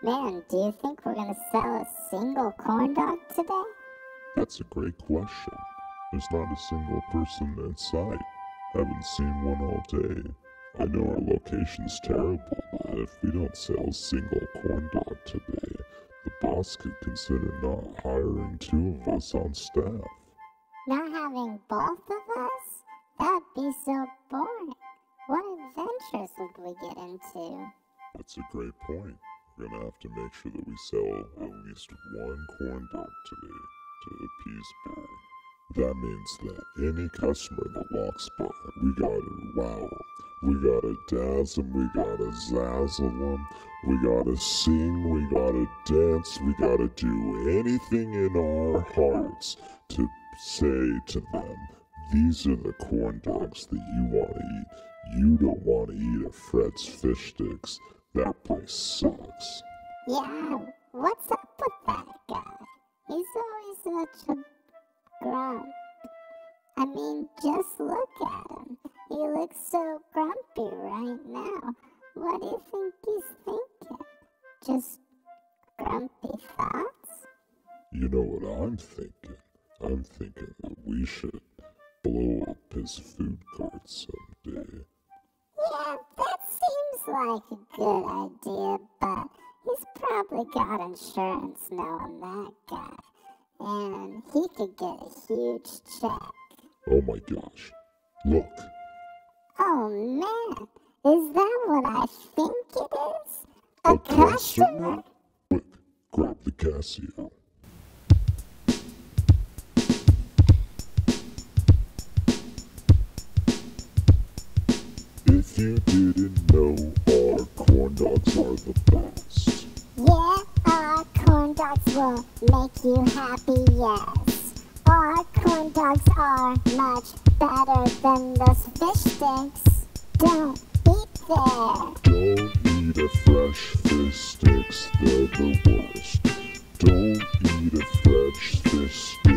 Man, do you think we're gonna sell a single corn dog today? That's a great question. There's not a single person in sight. Haven't seen one all day. I know our location's terrible, but if we don't sell a single corn dog today, the boss could consider not hiring two of us on staff. Not having both of us? That'd be so boring. What adventures would we get into? That's a great point. We're gonna have to make sure that we sell at least one corn dog today to appease Barry. That means that any customer that walks by, we gotta wow them. We gotta dazzle them, we gotta zazzle them, we gotta sing, we gotta dance, we gotta do anything in our hearts to say to them, these are the corn dogs that you want to eat. You don't want to eat a Fred's Fish Sticks. That place sucks. Yeah, what's up with that guy? He's always such a grump. I mean, just look at him. He looks so grumpy right now. What do you think he's thinking? Just grumpy thoughts? You know what I'm thinking? I'm thinking that we should blow up his food cart. Yeah, that seems like a good idea, but he's probably got insurance knowing that guy. And he could get a huge check. Oh my gosh. Look, Oh man, is that what I think it is? A, customer? Quick, grab the Casio. You didn't know, our corn dogs are the best. Yeah, our corn dogs will make you happy, yes. Our corn dogs are much better than those fish sticks. Don't eat there. Don't eat a Fred's Fish Sticks, they're the worst. Don't eat a Fred's Fish Sticks,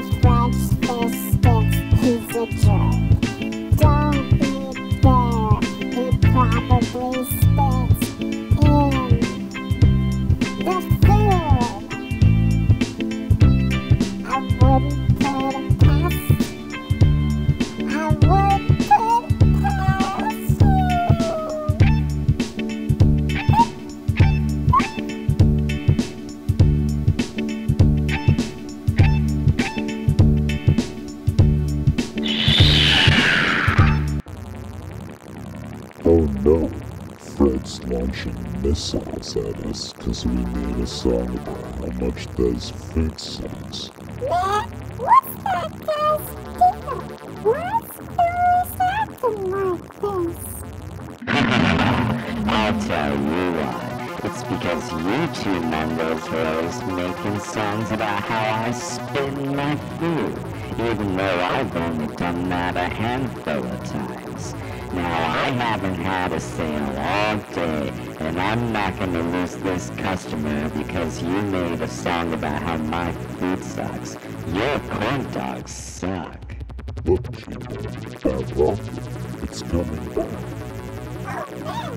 Don't no, Fred's launching missiles at us because we made a song about how much those food sucks. Man, what's that guy's deal? Why's he always acting like this? I'll tell you why. It's because you two members are always making songs about how I spin my food, even though I've only done that a handful of times. Now I haven't had a sale all day, and I'm not gonna lose this customer because you made a song about how my food sucks. Your corn dogs suck. Look, Chico, that rocket, it's coming back.